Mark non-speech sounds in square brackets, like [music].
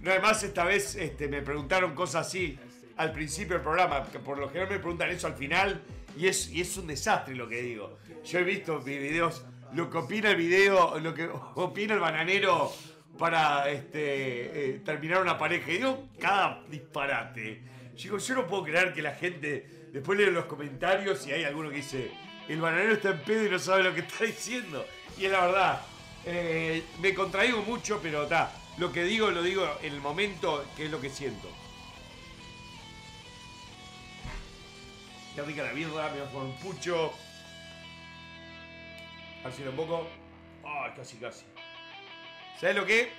No, además esta vez este, me preguntaron cosas así al principio del programa, que por lo general me preguntan eso al final y es, y es un desastre lo que digo. Yo he visto mis videos, lo que opina el video, lo que [laughs] opina el bananero para este, eh, terminar una pareja. Y digo, cada disparate. Digo, yo no puedo creer que la gente después lee los comentarios y hay alguno que dice, el bananero está en pedo y no sabe lo que está diciendo. Y es la verdad. Eh, me contraigo mucho, pero está. Lo que digo, lo digo en el momento que es lo que siento. Qué rica la birra, me voy a un pucho. A ver si lo un poco. Ay, casi, casi. ¿Sabes lo que?